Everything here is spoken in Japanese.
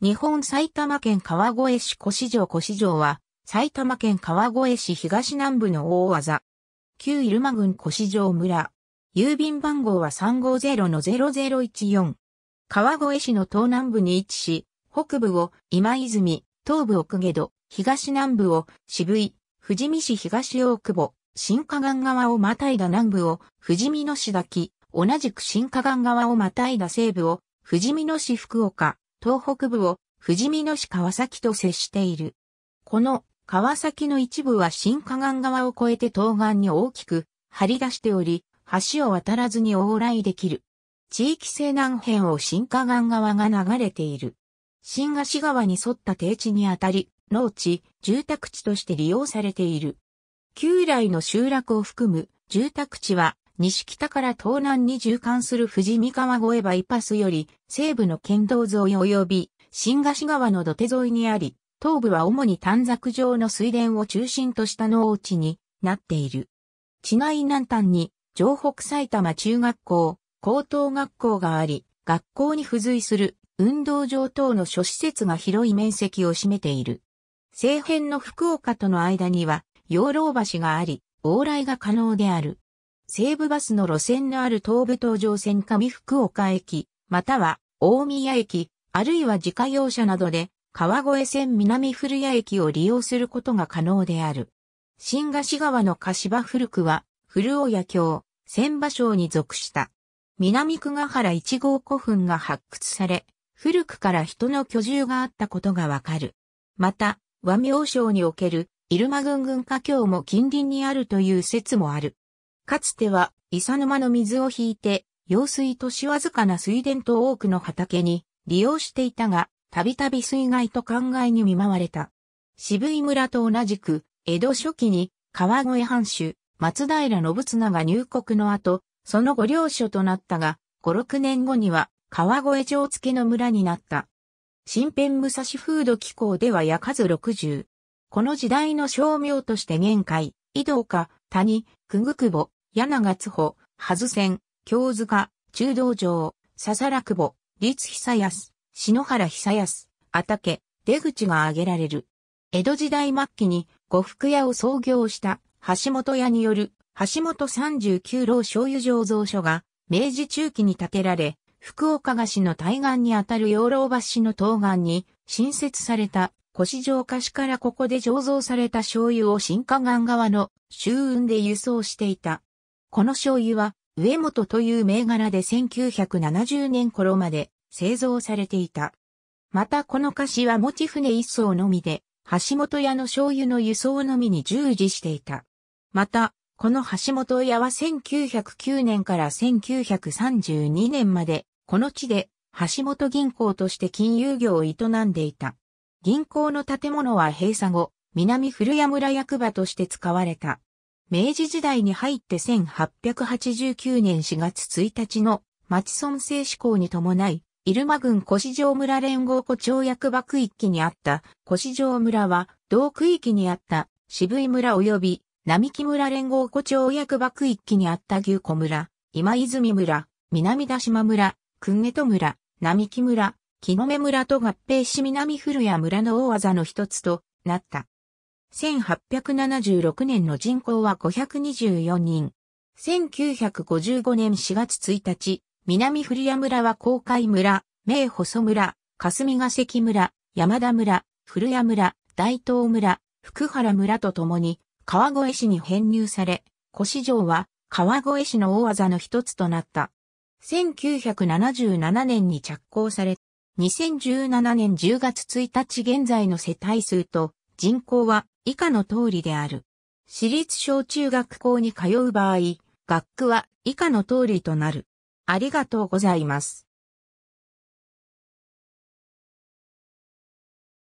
日本埼玉県川越市越城越城は、埼玉県川越市東南部の大技。旧入間郡越城村。郵便番号は350-0014。川越市の東南部に位置し、北部を今泉、東部奥下戸、東南部を渋井、富士見市東大久保、新河岸側をまたいだ南部を富士見野市滝、同じく新河岸側をまたいだ西部を富士見野市福岡、東北部を富士見野市川崎と接している。この川崎の一部は新河岸側を越えて東岸に大きく張り出しており、橋を渡らずに往来できる。地域性南辺を新河岸側が流れている。新橋川に沿った低地にあたり、農地、住宅地として利用されている。旧来の集落を含む住宅地は西北から東南に縦貫する富士見川越バイパスより西部の県道沿い及び新河岸川の土手沿いにあり、東部は主に短冊状の水田を中心とした農地になっている。地内南端に城北埼玉中学校、高等学校があり、学校に付随する運動場等の諸施設が広い面積を占めている。西辺の福岡との間には養老橋があり、往来が可能である。西武バスの路線のある東武東上線上福岡駅、または大宮駅、あるいは自家用車などで川越線南古谷駅を利用することが可能である。新河岸川の柏古くは古尾谷橋、千場省に属した。南区ヶ原一号古墳が発掘され、古くから人の居住があったことがわかる。また、和名省における入間郡郡下橋も近隣にあるという説もある。かつては、伊佐沼の水を引いて、用水としわずかな水田と多くの畑に利用していたが、たびたび水害と考えに見舞われた。渋井村と同じく、江戸初期に川越藩主、松平信綱が入国の後、その後領所となったが、5、6年後には川越町付の村になった。新編武蔵風土機構では夜数60。この時代の商名として玄海、井戸岡、谷、久ぐ久保、柳津穂、はず線、京塚、中道城、笹良久保、立久安、篠原久安、あたけ、出口が挙げられる。江戸時代末期に呉服屋を創業した橋本屋による橋本39楼醤油醸造所が明治中期に建てられ、福岡菓子の対岸にあたる養老橋の東岸に新設された腰城菓子からここで醸造された醤油を新河岸側の周運で輸送していた。この醤油は上本という銘柄で1970年頃まで製造されていた。またこの菓子は持ち船一層のみで、橋本屋の醤油の輸送のみに従事していた。また、この橋本屋は1909年から1932年まで、この地で橋本銀行として金融業を営んでいた。銀行の建物は閉鎖後、南古谷村役場として使われた。明治時代に入って1889年4月1日の町村制施行に伴い、入間郡越城村連合古町役場区域にあった。越城村は、同区域にあった。渋井村及び並木村連合古町役場区域にあった牛子村、今泉村、南田島村、久下戸村、並木村、木の目村と合併し南古谷村の大技の一つとなった。1876年の人口は524人。1955年4月1日、南古谷村は公海村、名細村、霞ヶ関村、山田村、古谷村、大東村、福原村と共に川越市に編入され、越城は川越市の大技の一つとなった。1977年に着工され、2017年10月1日現在の世帯数と人口は以下の通りである。私立小中学校に通う場合、学区は以下の通りとなる。ありがとうございます。